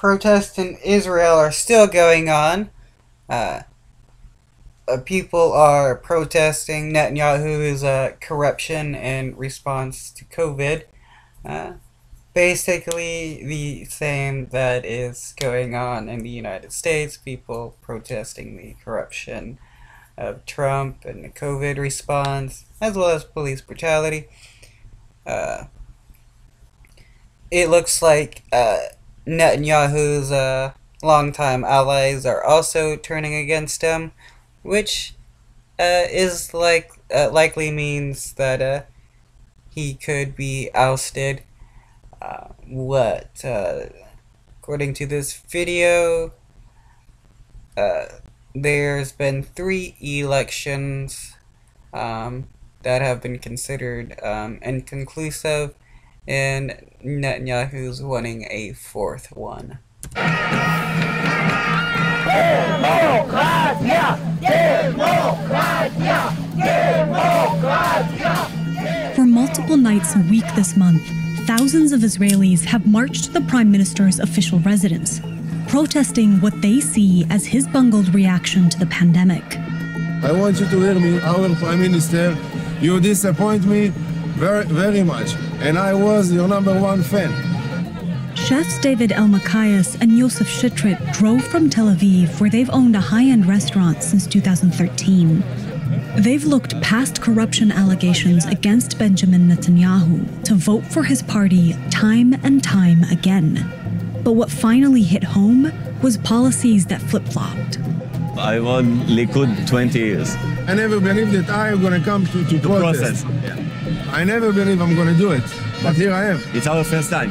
protests in Israel are still going on. Uh, uh, people are protesting Netanyahu's uh, corruption in response to COVID. Uh, basically, the same that is going on in the United States. People protesting the corruption of Trump and the COVID response, as well as police brutality. Uh, it looks like uh, Netanyahu's uh, longtime allies are also turning against him, which uh, is like uh, likely means that uh, he could be ousted. Uh, what? Uh, according to this video, uh, there's been three elections um, that have been considered um, inconclusive, and Netanyahu's winning a fourth one. For multiple nights a week this month, thousands of Israelis have marched to the Prime Minister's official residence, protesting what they see as his bungled reaction to the pandemic. I want you to hear me, our Prime Minister. You disappoint me very, very much, and I was your number one fan. Chefs David Elmakayas and Yosef Shitrit drove from Tel Aviv, where they've owned a high end restaurant since 2013. They've looked past corruption allegations against Benjamin Netanyahu to vote for his party time and time again. But what finally hit home was policies that flip flopped. I run Likud 20 years. I never believed that I was going to come to, to protest. I never believe I'm going to do it, but here I am. It's our first time.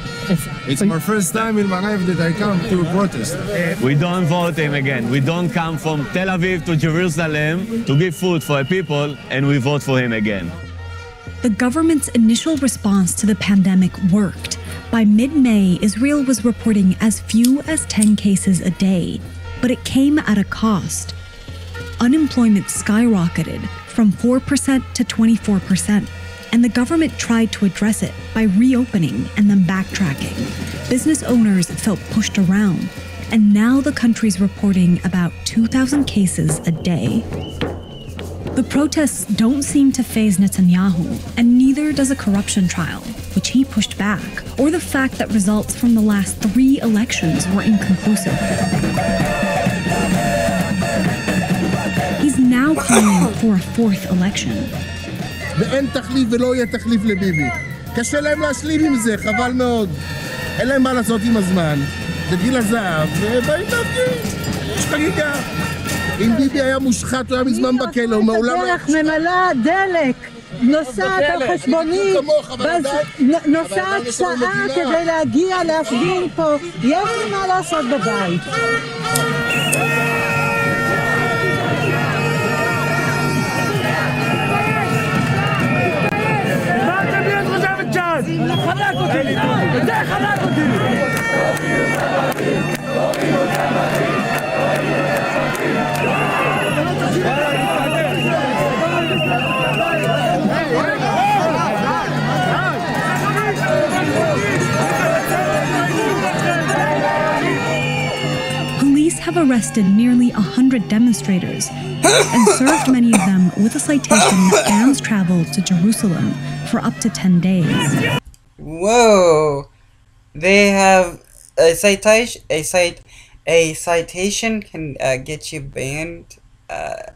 It's my first time in my life that I come to protest. We don't vote him again. We don't come from Tel Aviv to Jerusalem to give food for a people, and we vote for him again. The government's initial response to the pandemic worked. By mid May, Israel was reporting as few as 10 cases a day, but it came at a cost. Unemployment skyrocketed from 4% to 24%, and the government tried to address it by reopening and then backtracking. Business owners felt pushed around, and now the country's reporting about 2,000 cases a day. The protests don't seem to phase Netanyahu, and neither does a corruption trial, which he pushed back, or the fact that results from the last three elections were inconclusive. He's now calling for a fourth election. ואין תחליף ולא יהיה תחליף לביבי. קשה להם להשלים עם זה, חבל מאוד. אין להם מה לעשות עם הזמן. זה גיל הזהב, ובאים להפגין. יש חגיגה. אם ביבי היה מושחת, הוא היה מזמן בכלא, הוא מעולם לא... בדרך ממלאה דלק, נוסעת על חשבונית, אבל נוסעת שעה. כדי להגיע להפגין פה, יש לי מה לעשות בבית. Have arrested nearly 100 demonstrators and served many of them with a citation that bans travel to Jerusalem for up to 10 days. Whoa! They have a citation. A. A citation can uh, get you banned uh,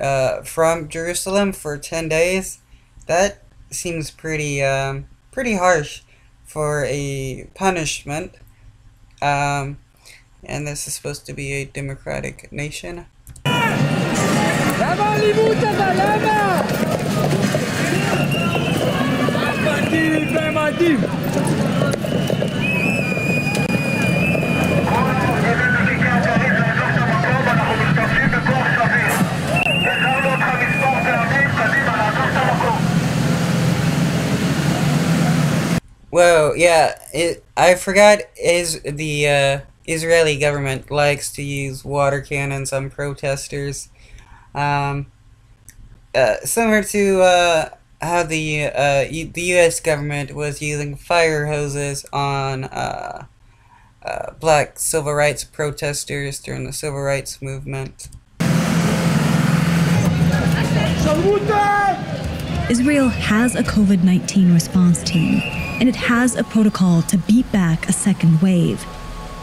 uh, from Jerusalem for ten days. That seems pretty um, pretty harsh for a punishment. Um, and this is supposed to be a democratic nation. Whoa, yeah, it, I forgot is the, uh, Israeli government likes to use water cannons on protesters. Um, uh, similar to uh, how the uh, U- the U.S. government was using fire hoses on uh, uh, black civil rights protesters during the civil rights movement. Israel has a COVID 19 response team, and it has a protocol to beat back a second wave.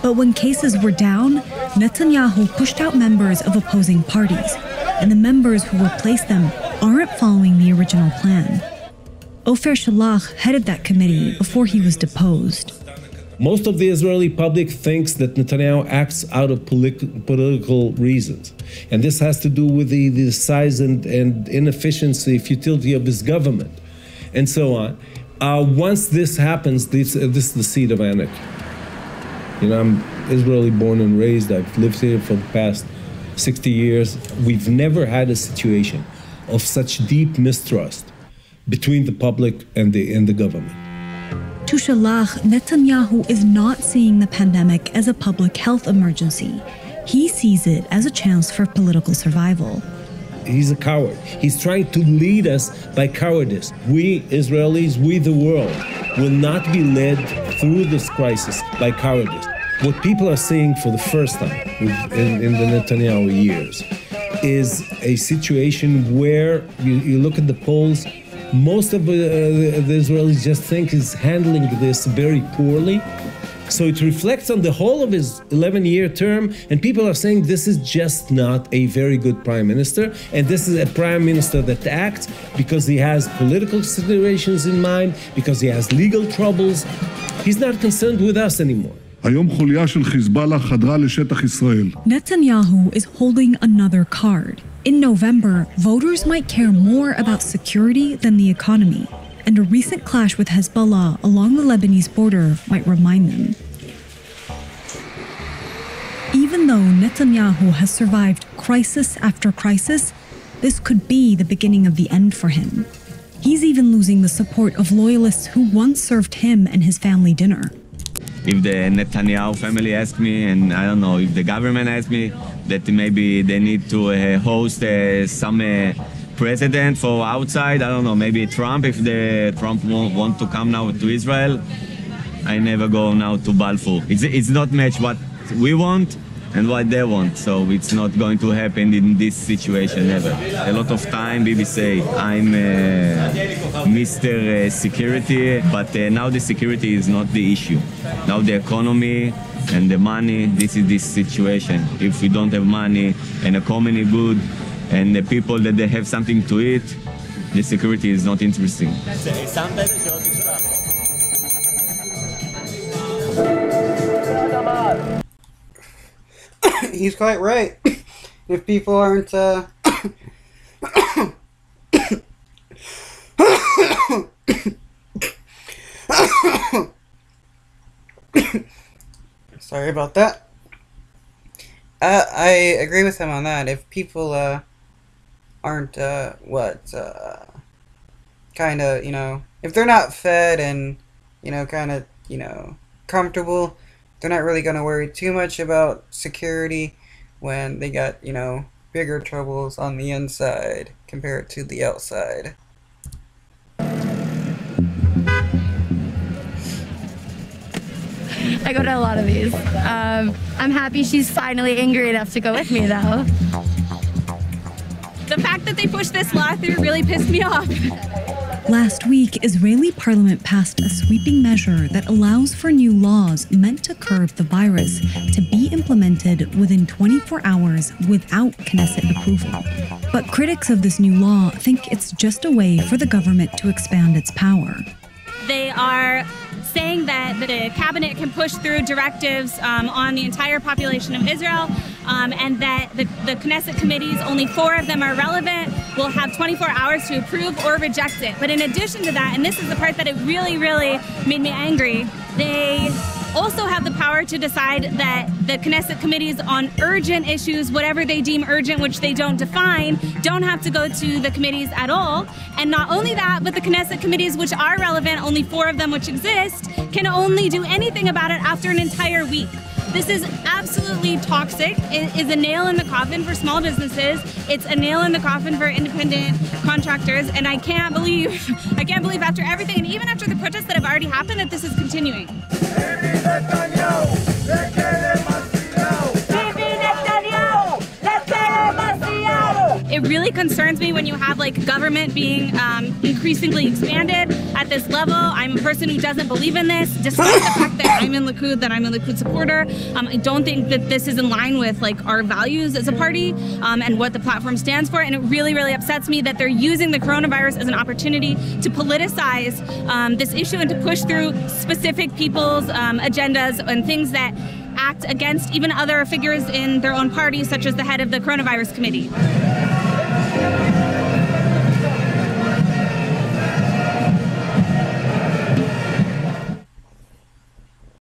But when cases were down, Netanyahu pushed out members of opposing parties, and the members who replaced them aren't following the original plan. Ofer Shelah headed that committee before he was deposed. Most of the Israeli public thinks that Netanyahu acts out of polit- political reasons. And this has to do with the, the size and, and inefficiency, futility of his government, and so on. Uh, once this happens, this, uh, this is the seed of anarchy. You know, I'm Israeli born and raised. I've lived here for the past 60 years. We've never had a situation of such deep mistrust between the public and the, and the government. To Shelah, Netanyahu is not seeing the pandemic as a public health emergency. He sees it as a chance for political survival. He's a coward. He's trying to lead us by cowardice. We Israelis, we the world, will not be led through this crisis by cowardice. What people are seeing for the first time in, in the Netanyahu years is a situation where you, you look at the polls, most of uh, the, Israelis just think he's handling this very poorly. So it reflects on the whole of his 11 year term, and people are saying this is just not a very good prime minister, and this is a prime minister that acts because he has political considerations in mind, because he has legal troubles. He's not concerned with us anymore. היום חוליה של חיזבאללה חדרה לשטח ישראל. Netanyahu is holding another card. In November, voters might care more about security than the economy, and a recent clash with Hezbollah along the Lebanese border might remind them. Even though Netanyahu has survived crisis after crisis, this could be the beginning of the end for him. He's even losing the support of loyalists who once served him and his family dinner. If the Netanyahu family ask me, and I don't know, if the government asks me, that maybe they need to uh, host uh, some uh, president for outside, I don't know, maybe Trump, if the Trump won't want to come now to Israel, I never go now to Balfour. It's, it's not match what we want and what they want. So it's not going to happen in this situation ever. A lot of time people say I'm uh, Mr. Uh, security, but uh, now the security is not the issue. Now the economy and the money, this is this situation. If we don't have money and economy good and the people that they have something to eat, the security is not interesting. He's quite right. if people aren't, uh. Sorry about that. Uh, I agree with him on that. If people, uh, aren't, uh, what, uh, kind of, you know, if they're not fed and, you know, kind of, you know, comfortable, they're not really going to worry too much about security when they got, you know, bigger troubles on the inside compared to the outside. I go to a lot of these. Um, I'm happy she's finally angry enough to go with me, though. The fact that they pushed this law through really pissed me off. Last week, Israeli parliament passed a sweeping measure that allows for new laws meant to curb the virus to be implemented within 24 hours without Knesset approval. But critics of this new law think it's just a way for the government to expand its power. They are saying that the cabinet can push through directives um, on the entire population of Israel, um, and that the, the Knesset committees, only four of them are relevant, will have 24 hours to approve or reject it. But in addition to that, and this is the part that it really, really made me angry, they also have the power to decide that the Knesset committees on urgent issues, whatever they deem urgent, which they don't define, don't have to go to the committees at all. And not only that, but the Knesset committees, which are relevant, only four of them which exist, can only do anything about it after an entire week. This is absolutely toxic. It is a nail in the coffin for small businesses. It's a nail in the coffin for independent contractors. And I can't believe, I can't believe after everything, and even after the protests that have already happened, that this is continuing. It really concerns me when you have like government being um, increasingly expanded at this level. I'm a person who doesn't believe in this, despite the fact that I'm in Likud, that I'm a Likud supporter. Um, I don't think that this is in line with like our values as a party um, and what the platform stands for. And it really, really upsets me that they're using the coronavirus as an opportunity to politicize um, this issue and to push through specific people's um, agendas and things that act against even other figures in their own party, such as the head of the coronavirus committee.